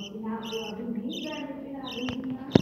बिना अभी भी